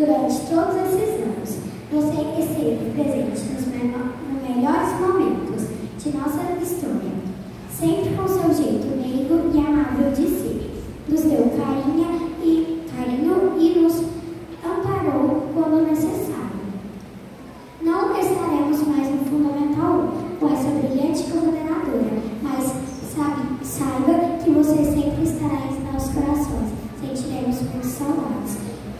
durante todos esses anos. Você esteve presente nos melhores momentos de nossa história, sempre com seu jeito meigo e amável de ser. Nos deu carinho e, carinho e nos amparou quando necessário. Não estaremos mais no Fundamental 1 com essa brilhante coordenadora, mas sabe, saiba que você sempre estará em nossos corações. Sentiremos muitas saudades.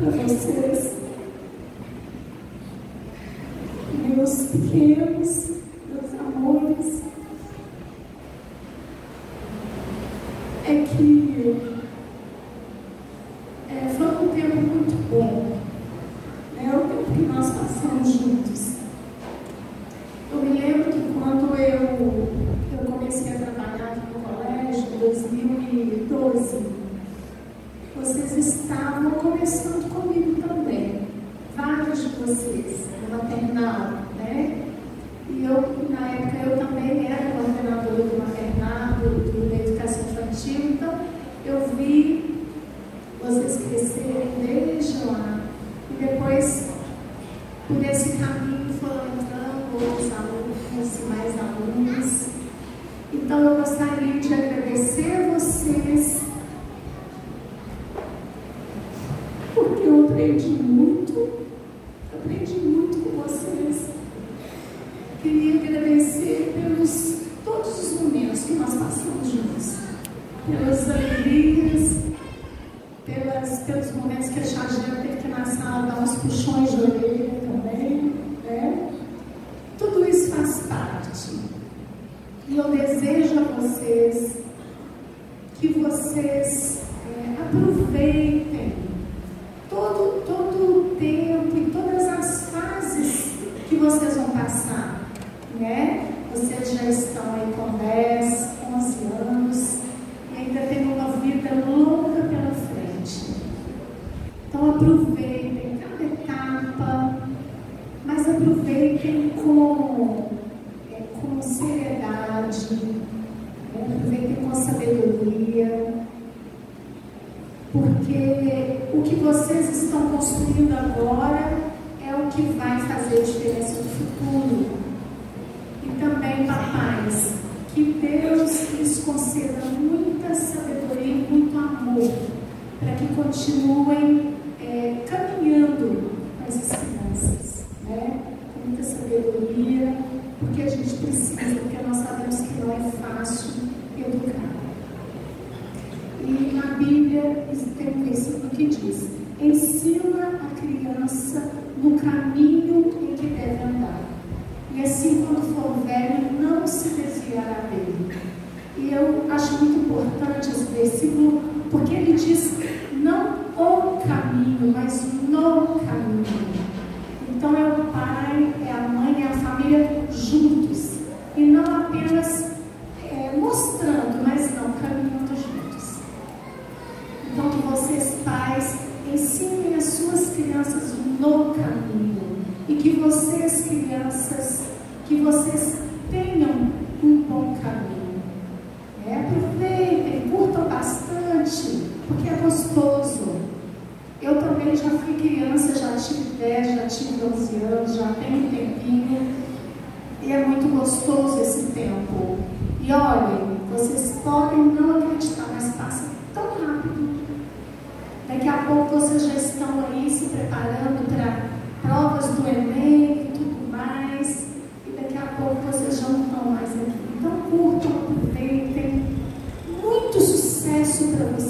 vocês, meus pequenos, meus amores, é que estavam começando comigo também. Vários de vocês no maternal, né? E eu, na época, eu também era coordenadora do maternal, do, do, da educação infantil, então eu vi vocês crescerem desde lá. E depois, por esse caminho, foram entrando outros alunos mais alunos. Então, eu gostaria de agradecer a vocês aprendi muito, aprendi muito com vocês. Queria agradecer pelos todos os momentos que nós passamos juntos, pelas alegrias, pelas, pelos momentos que a Chagé teve que na sala dar uns puxões de orelha também. Né? Tudo isso faz parte. E eu desejo a vocês que vocês é, aproveitem já estão aí com 10, 11 anos e ainda tem uma vida longa pela frente. Então aproveitem cada etapa, mas aproveitem com, é, com seriedade, né? aproveitem com sabedoria, porque o que vocês estão construindo agora é o que vai fazer a diferença no futuro também papais, que Deus lhes conceda muita sabedoria e muito amor, para que continuem é, caminhando com as crianças né? muita sabedoria, porque a gente precisa, porque nós sabemos que não é fácil educar. E na Bíblia tem um versículo que diz: ensina a criança no caminho em que deve andar e assim quando for velho não se desviará dele. E eu acho muito importante esse versículo, porque ele diz não o caminho, mas no caminho. Então é o pai, é a mãe, é a família juntos. E não apenas é, mostrando, mas não caminhando juntos. Então que vocês, pais, ensinem as suas crianças no caminho e que vocês, crianças, que vocês tenham um bom caminho. É, aproveitem, curtam bastante, porque é gostoso. Eu também já fui criança, já tive 10, já tive 12 anos, já tenho um tempinho. E é muito gostoso esse tempo. E olhem, vocês podem não acreditar, mas passa tão rápido. Daqui a pouco vocês já estão aí se preparando para provas do Enem e tudo mais. E daqui a pouco vocês já não estão mais aqui. Então curtam, aproveitem. Muito sucesso para vocês.